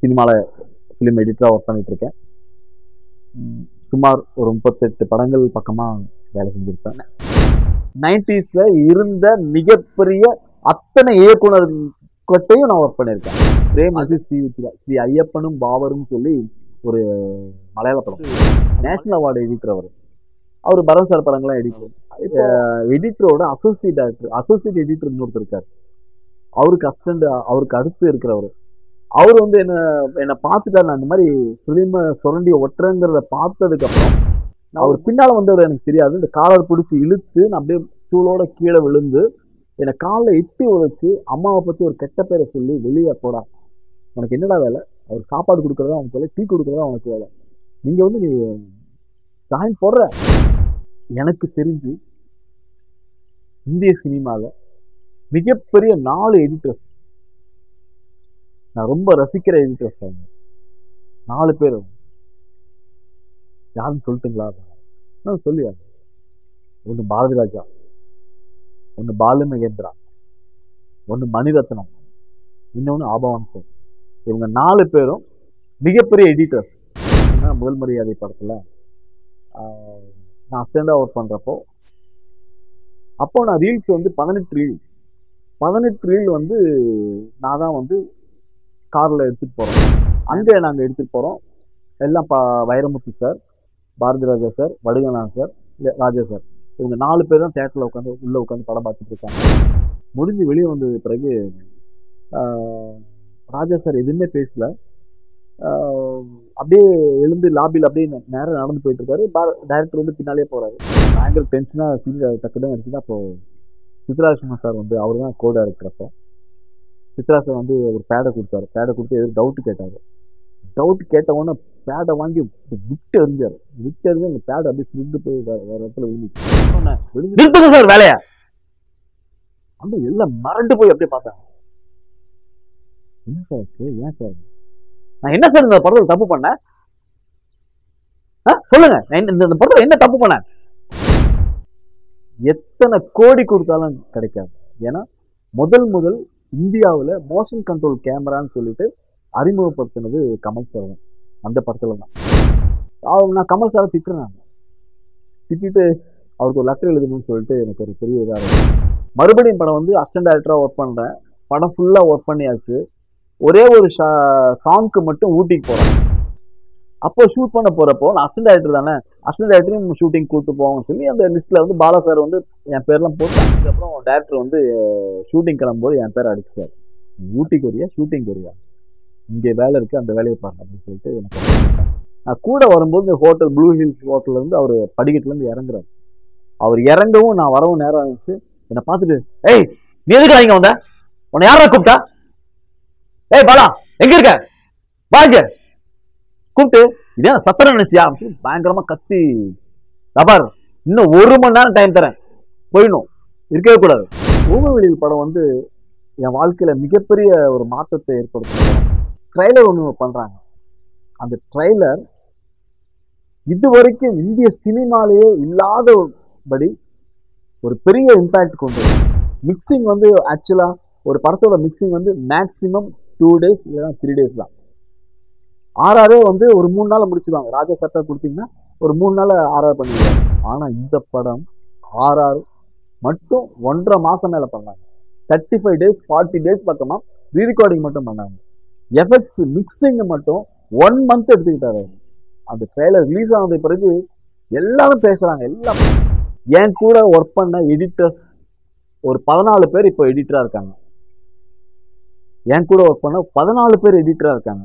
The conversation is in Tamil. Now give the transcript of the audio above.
சினிமாவில் ஃபிலிம் எடிட்டராக ஒர்க் பண்ணிட்டு இருக்கேன் ம், சுமார் ஒரு முப்பத்தெட்டு படங்கள் பக்கமாக வேலை செஞ்சுருப்பேன். நைன்டிஸில் இருந்த மிகப்பெரிய அத்தனை இயக்குனர்கிட்டையும் நான் ஒர்க் பண்ணியிருக்கேன். பிரேம் அஜித் ஸ்ரீ ஸ்ரீ ஐயப்பனும் பாபரும் சொல்லி ஒரு மலையாள படம். நேஷனல் அவார்டு எடிட்டர் அவர். அவர் பரத் சார் படங்கள்லாம் எடிட்டர் எடிட்டரோட அசோசியேட் டேரக்டர் அசோசியேட் எடிட்டர் இன்னொருத்தர் இருக்கார். அவருக்கு அசிஸ்டண்ட் அவருக்கு அடுத்து இருக்கிறவர். அவர் வந்து என்ன என்னை பார்த்துட்டாரு நான் இந்த மாதிரி ஃபிலிமை சுரண்டி ஒட்டுறேங்கிறத பார்த்ததுக்கு அப்புறம் அவர் பின்னால வந்தவர் எனக்கு தெரியாது. இந்த காலர் பிடிச்சி இழுத்து நான் அப்படியே சூளோட கீழே விழுந்து என்னை காலில் எட்டி உதைச்சு அம்மாவை பத்தி ஒரு கெட்ட பேரை சொல்லி வெளியே போடா. உனக்கு என்னடா வேலை? அவருக்கு சாப்பாடு கொடுக்குறதா அவனுக்கு வேலை டீ கொடுக்குறதா அவனுக்கு வேலை. நீங்க வந்து நீ ஜாயின் போடுற. எனக்கு தெரிஞ்சு இந்திய சினிமாவில் மிகப்பெரிய நாலு எடிட்டர்ஸ் நான் ரொம்ப ரசிக்கிற எடிட்டர்ஸ் அவங்க. நாலு பேர். யாருன்னு சொல்லிட்டுங்களா? நான் சொல்லியா ஒன்று பாரதி ராஜா ஒன்று பாலு மகேந்திரா. ஒன்று மணிரத்னம். இன்னொன்று ஆபவான் சார். இவங்க நாலு பேரும் மிகப்பெரிய எடிட்டர்ஸ் முதல் மரியாதை படத்தில் நான் ஸ்டாண்டாக ஒர்க் பண்ணுறப்போ அப்போ நான் ரீல்ஸ் வந்து பதினெட்டு ரீல் பதினெட்டு ரீல் வந்து நான் தான் வந்து காரில் எடுத்துகிட்டு போகிறோம் அங்கே நாங்கள் எடுத்துகிட்டு போகிறோம் எல்லாம் ப Vairamuthu sir Bharathi Raja sir Vadukanathan sir Raja sir. இவங்க நாலு பேர் தான் தேட்டரில் உட்காந்து உள்ளே உட்காந்து படம் பார்த்துட்டு இருக்காங்க. முடிஞ்சு வெளியே வந்தது பிறகு ராஜா சார் எதுவுமே பேசல. அப்படியே எழுந்து லாபியில் அப்படியே நே- நடந்து போயிட்டு இருக்காரு. டைரக்டர் வந்து பின்னாலே போறாரு. பயங்கர டென்ஷனாக சீரியல் டக்குதான் அடிச்சுன்னா அப்போ சித்ராஜ்குமார் சார் வந்து அவர் தான் கோ இருக்கிறப்போ அப்போ. சித்ரா சார் வந்து ஒரு பேடை கொடுத்தாரு. பேடை கொடுத்து எதுவும் டவுட் கேட்டாரு. டவுட் கேட்ட உடனே பேடை வாங்கி விட்டு எறிஞ்சாரு. விட்டு எறிஞ்சு அந்த பேடை அப்படியே சுருண்டு போய் வேற வேற இடத்துல விழுந்துச்சு. சார் வேலைய. அந்த எல்லாம் மறண்டு போய் அப்படியே பார்த்தாங்க. என்ன சார்? ஏன் சார்? நான் என்ன சார் இந்த படத்துல தப்பு பண்ணேன்? சொல்லுங்க. இந்த படத்துல என்ன தப்பு பண்ணேன்? எத்தனை கோடி கொடுத்தாலும் கிடைக்காது. ஏன்னா முதல் முதல் இந்தியாவில் மோஷன் கண்ட்ரோல் கேமரான்னு சொல்லிட்டு அறிமுகப்படுத்தினது கமல் சார் தான். அந்த படத்தில் தான். அவங்க நான் கமல் சாரை திட்டுறேன் திட்டிட்டு அவருக்கு ஒரு லெட்டர் எழுதணும்னு சொல்லிட்டு எனக்கு ஒரு பெரிய இதாக இருக்கும் மறுபடியும் படம் வந்து அசிஸ்டன்ட் டேரக்டராக ஒர்க் பண்ணுறேன் படம் ஃபுல்லாக ஒர்க் பண்ணியாச்சு. ஒரே ஒரு ஷா சாங்க்கு மட்டும் ஊட்டிக்கு போகிறேன் அப்போ ஷூட் பண்ண போகிறப்போ நான் அசிஸ்டன்ட் டேரக்டர் தானே அசிஸ்டன்ட் டேரக்டரையும் ஷூட்டிங் கூப்பிட்டு போவோம்னு சொல்லி அந்த லிஸ்ட்டில் வந்து பாலா சார் வந்து என் பேர்லாம் போட்டு அதுக்கப்புறம் டேரக்டர் வந்து ஷூட்டிங் கிளம்பும்போது என் பேர் அடிச்சார் ஊட்டிக்கு கொரியா ஷூட்டிங் கொரியா. இங்கே வேலை இருக்குது அந்த வேலையை பாருங்க அப்படின்னு சொல்லிட்டு எனக்கு நான் கூட வரும்போது இந்த ஹோட்டல் ப்ளூ ஹில்ஸ் ஹோட்டல்ல இருந்து அவர் படிக்கட்டுலேருந்து இறங்குறாரு. அவர் இறங்கவும் நான் வரவும் நேரம் ஆயிடுச்சு. என்னை பார்த்துட்டு ஏய் நீ எதுக்கு இங்க வந்த? உன்னை யாரா கூப்பிட்டா? ஏய் பாலா எங்க இருக்க? வாங்க கூப்பிட்டு இதே சத்திரம் நினைச்சியா? அப்படின்னு பயங்கரமா கத்தி தபார் இன்னும் ஒரு மணி நேரம் டைம் தரேன். போயிடணும். இருக்கவே கூடாது. ஊமவெளியில் படம் வந்து என் வாழ்க்கையில மிகப்பெரிய ஒரு மாற்றத்தை ஏற்படுத்தும் ட்ரைலர் ஒன்று பண்றாங்க. அந்த ட்ரைலர் இதுவரைக்கும் இந்திய சினிமாலேயே இல்லாதபடி ஒரு பெரிய இம்பேக்ட் கொண்டு மிக்சிங் வந்து ஆக்சுவலாக ஒரு படத்தோட மிக்சிங் வந்து மேக்ஸிமம் டூ டேஸ் இல்லைன்னா த்ரீ டேஸ் தான். ஆர்ஆரே வந்து ஒரு மூணு நாள் முடிச்சிடுவாங்க ராஜா சட்டை கொடுத்தீங்கன்னா ஒரு மூணு நாள் ஆர்ஆர் பண்ணிடுவாங்க. ஆனா இந்த படம் ஆர்ஆர் மட்டும் ஒன்றரை மாசம் மேல பண்ணாங்க. Thirty five days forty days பக்கமா ரீ ரெக்கார்டிங் மட்டும் பண்ணாங்க. எஃபெக்ட்ஸ் மிக்சிங் மட்டும் ஒன் மந்த் எடுத்துக்கிட்டாரு அந்த ட்ரெய்லர் ரிலீஸ் ஆனது பிறகு எல்லாரும் பேசுறாங்க எல்லாம். என் கூட ஒர்க் பண்ண எடிட்டர்ஸ் ஒரு பதினாலு பேர் இப்போ எடிட்டரா இருக்காங்க. என் கூட ஒர்க் பண்ண பதினாலு பேர் எடிட்டரா இருக்காங்க.